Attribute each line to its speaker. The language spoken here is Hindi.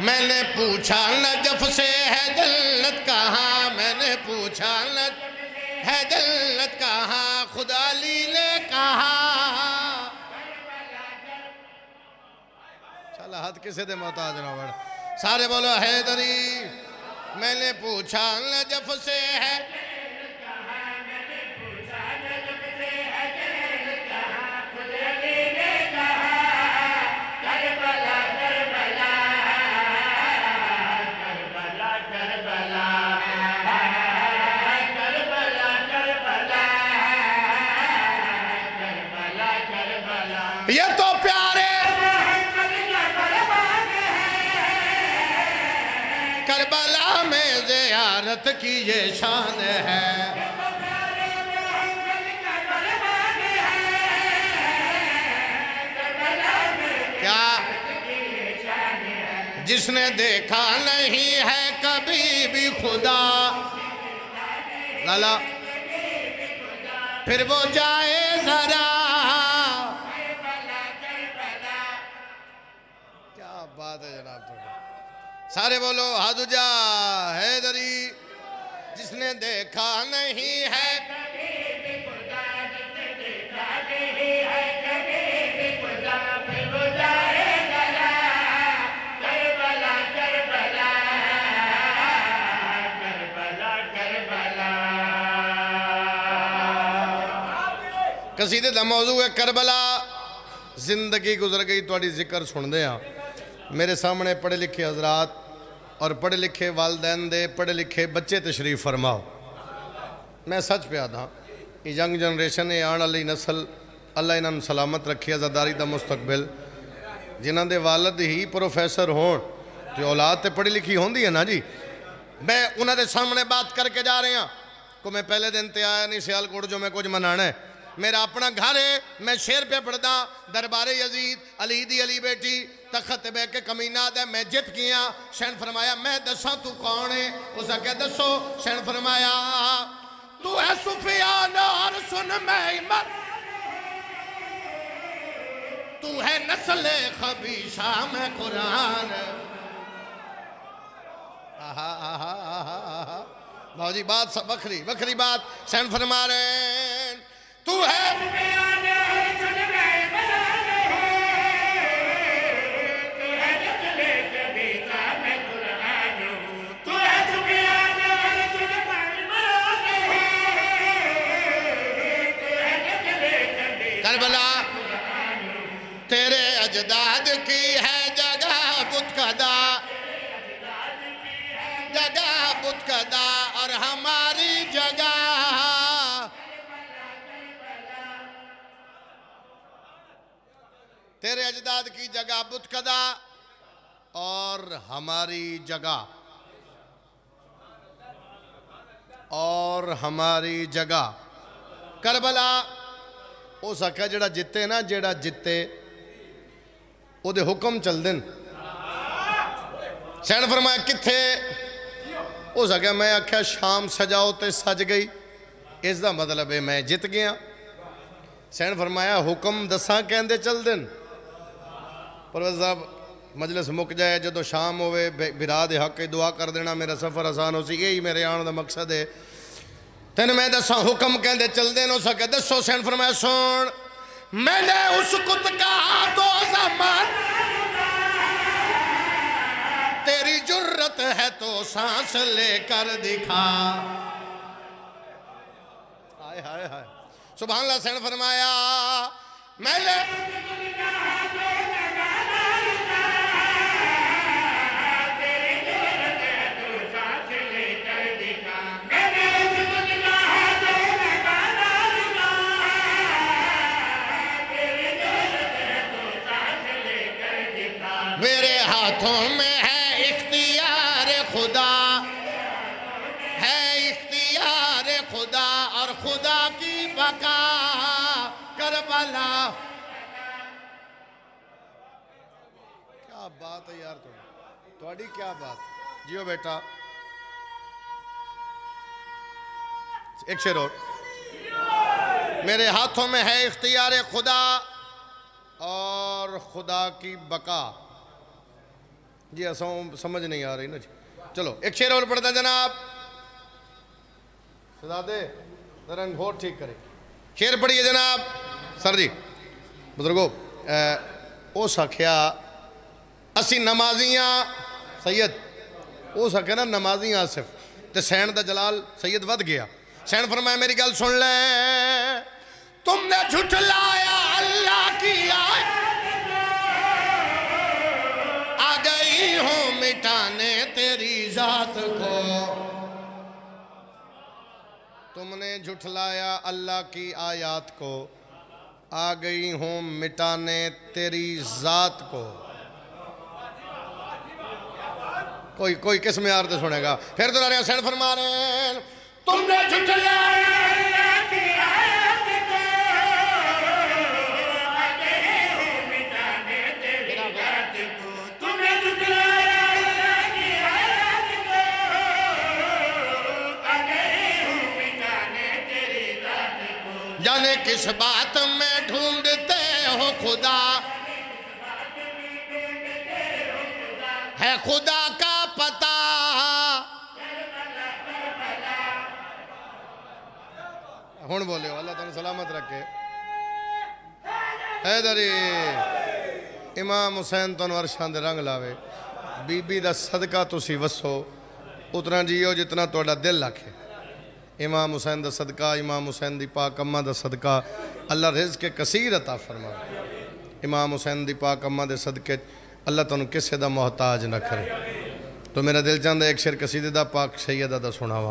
Speaker 1: मैंने पूछा नजफ से, है जन्नत कहाँ? मैंने पूछा न है जन्नत कहाँ? खुदा ली ने कहा? चल, हाथ किसे दे मोहताज रावण? सारे बोलो हैदरी मैंने पूछा नजफ से, है ये तो प्यारे करबला में जियारत की ये शान है। क्या जिसने देखा नहीं है कभी भी खुदा? गला फिर वो जाए जरा। बात है जनाब थोड़ी। सारे बोलो, हादुजा हैदरी, जिसने देखा नहीं है। कसीदे का मौजू है करबला। ज़िंदगी गुजर गई थोड़ी ज़िक्र सुनते हाँ मेरे सामने पढ़े लिखे हजरात और पढ़े लिखे वालदेन दे, पढ़े लिखे बच्चे तशरीफ़ फरमाओ। मैं सच पिया था, ये यंग जनरेशन है आने वाली नस्ल, अल्लाह इन्होंने सलामत रखी, आज़ादारी का मुस्तकबिल। जिन्हों के वालद ही प्रोफेसर होन तो औलाद तो पढ़ी लिखी होंगी है ना जी? मैं उन्होंने सामने बात करके जा रहा हैं। को मैं पहले दिन तो आया नहीं, सियालकोट जो मैं कुछ मनाना है। मेरा अपना घर है, मैं शेर पे पढ़दा, दरबारे यजीद, अली दी अली बेटी, तखत बह के कमीना दे, मैं जित गया। शैन फरमाया, मैं दसा तू कौन है? उस अगे दसो शैन फरमाया, तू है सुफियान और सुन मैं तू है नस्ल खबीशा मैं कुरान। आहा आहा आहा आहा बात बखरी बखरी बात। सैन फरमा रहे करबला, तेरे अजदाद की है जगह बुतकदा जगह बुतकदा और हमारी जगह। तेरे अजदाद की जगह बुतकदा और हमारी जगह। और हमारी जगह। करबला हो सका जोड़ा जिते ना जड़ा जिते ओदे हुक्म चल दिन सैन फरमाया कि हो सका मैं आख्या शाम सजाओ तो सज गई इसका मतलब है मैं जित गया सैन फरमाया हुक्म दसा कहते चलते परवेज साहब मजलिस मुक जाए जो शाम हो बिरा दे हक दुआ कर देना मेरा सफ़र आसान हो सी यही मेरे आने का मकसद है तेन मैं दसा, हुक्म कहते चलते न सके। दसो सैन फरमाया, सुन, मैंने उस कुत कहा तो जमान तेरी जुर्रत है तो सांस लेकर दिखा। हाय हाय हाय। सुबह सैन फरमाया, मैंने हाथों में है इख्तियार खुदा। है इख्तियार खुदा और खुदा की बका। करबला। क्या बात है यार थोड़ी क्या बात। जियो बेटा। एक शेर और। मेरे हाथों में है इख्तियार खुदा और खुदा की बका। जी असों समझ नहीं आ रही ना जी। चलो, एक शेर और पढ़ता जनाब। सदादे रंग हो ठीक करे। शेर पढ़िए जनाब। सर जी, बुजुर्गो उस आख्या, असी नमाजियाँ, सैयद, उस आख्या ना, नमाजियाँ आसिफ तो सैन दा जलाल सैयद वध गया। सैन फरमाया, मेरी गल सुन ले। तुमने झुठलाया अल्लाह की आ मिटाने तेरी जात को। तुमने झुठलाया अल्लाह की आयत को। आ गई हूँ मिटाने तेरी जात को। कोई कोई किसमें आरते सुनेगा? फिर तो फरमा रहे तुमने झुठलाया किस बात में ढूंढते हो खुदा। है खुदा का पता। हूँ बोले अल्लाह तुम सलामत रखे। हैदरी, इमाम हुसैन तुम वर्षा रंग लावे। बीबी का सदका तुम वसो उतना जियो जितना थोड़ा दिल आखे। इमाम हुसैन का सदका, इमाम हुसैन की अम्मा का सदका। अल्लाह रिज के कसीर अता फरमा। इमाम हुसैन की अम्मा के सदके अल्लाह तुम किसी का मोहताज न करे। तो मेरा दिल चाहता एक शेर कसीदे का पाक सैयदा का सुनावा।